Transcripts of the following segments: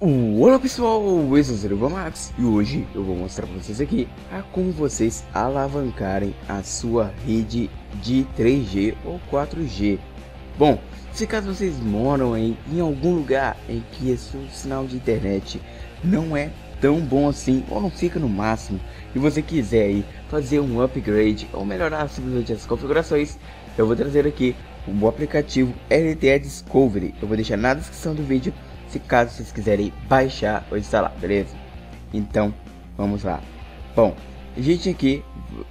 Olá pessoal, eu sou o Zeruba Max e hoje eu vou mostrar para vocês aqui a como vocês alavancarem a sua rede de 3G ou 4G. Bom, se caso vocês moram aí em algum lugar em que o sinal de internet não é tão bom assim ou não fica no máximo e você quiser aí fazer um upgrade ou melhorar simplesmente as configurações, eu vou trazer aqui o aplicativo LTE Discovery. Eu vou deixar na descrição do vídeo se caso vocês quiserem baixar ou instalar, beleza? Então, vamos lá. Bom, a gente aqui,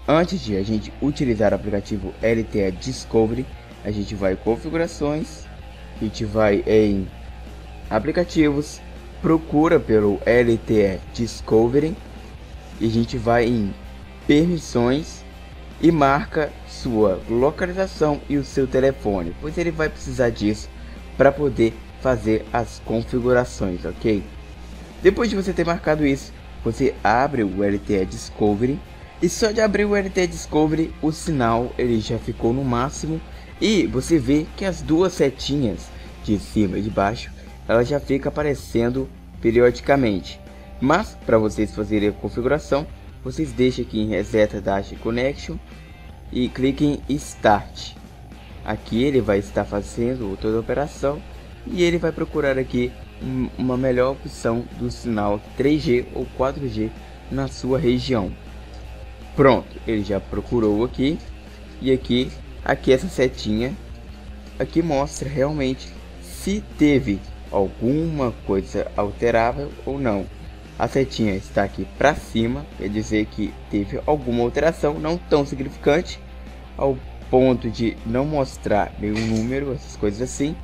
antes de a gente utilizar o aplicativo LTE Discovery, a gente vai em configurações, a gente vai em aplicativos, procura pelo LTE Discovery e a gente vai em permissões e marca sua localização e o seu telefone, pois ele vai precisar disso para poder fazer as configurações, ok? Depois de você ter marcado isso, você abre o LTE Discovery e só de abrir o LTE Discovery o sinal ele já ficou no máximo e você vê que as duas setinhas de cima e de baixo ela já fica aparecendo periodicamente. Mas para vocês fazerem a configuração, vocês deixam aqui em Reset Dash Connection e cliquem em Start. Aqui ele vai estar fazendo toda a operação e ele vai procurar aqui uma melhor opção do sinal 3G ou 4G na sua região. Pronto, ele já procurou aqui e aqui, aqui essa setinha aqui mostra realmente se teve alguma coisa alterável ou não. A setinha está aqui para cima, quer dizer que teve alguma alteração não tão significante ao ponto de não mostrar nenhum número, essas coisas assim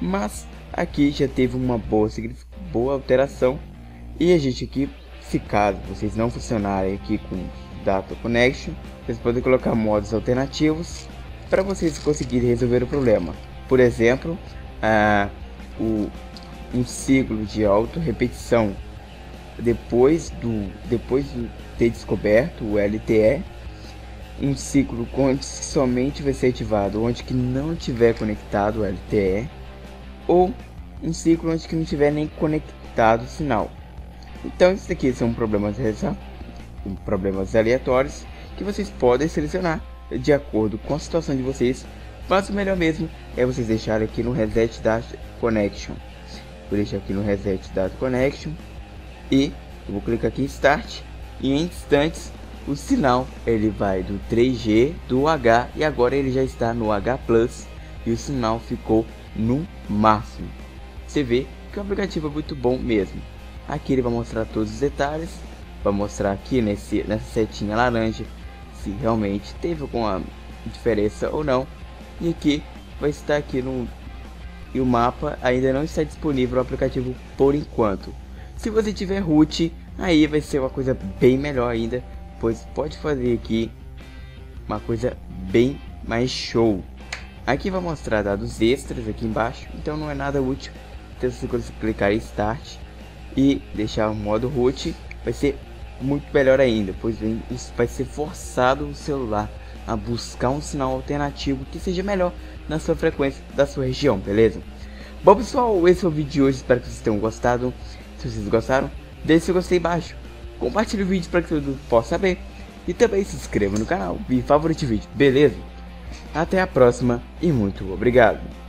mas aqui já teve uma boa, boa alteração e a gente aqui, se caso vocês não funcionarem aqui com Data Connection, vocês podem colocar modos alternativos para vocês conseguirem resolver o problema. Por exemplo, uh, o, um ciclo de auto repetição depois do depois de ter descoberto o LTE um ciclo onde somente vai ser ativado onde que não tiver conectado o LTE ou um ciclo onde que não tiver nem conectado o sinal. Então isso aqui são problemas, problemas aleatórios que vocês podem selecionar de acordo com a situação de vocês, mas o melhor mesmo é vocês deixarem aqui no Reset Data Connection. Vou deixar aqui no Reset Data Connection e eu vou clicar aqui em Start e em instantes o sinal ele vai do 3G do H e agora ele já está no H e o sinal ficou no máximo. Você vê que o aplicativo é muito bom mesmo. Aqui ele vai mostrar todos os detalhes, vai mostrar aqui nesse, nessa setinha laranja se realmente teve alguma diferença ou não. E aqui vai estar aqui no e o mapa ainda não está disponível no aplicativo por enquanto. Se você tiver root, aí vai ser uma coisa bem melhor ainda, pois pode fazer aqui uma coisa bem mais show. Aqui vai mostrar dados extras aqui embaixo, então não é nada útil. Então se você clicar em Start e deixar o modo root, vai ser muito melhor ainda, pois isso vai ser forçado o celular a buscar um sinal alternativo que seja melhor na sua frequência da sua região, beleza? Bom pessoal, esse é o vídeo de hoje, espero que vocês tenham gostado. Se vocês gostaram, deixe seu gostei embaixo, compartilhe o vídeo para que todo mundo possa saber e também se inscreva no canal e favorite o vídeo, beleza? Até a próxima e muito obrigado!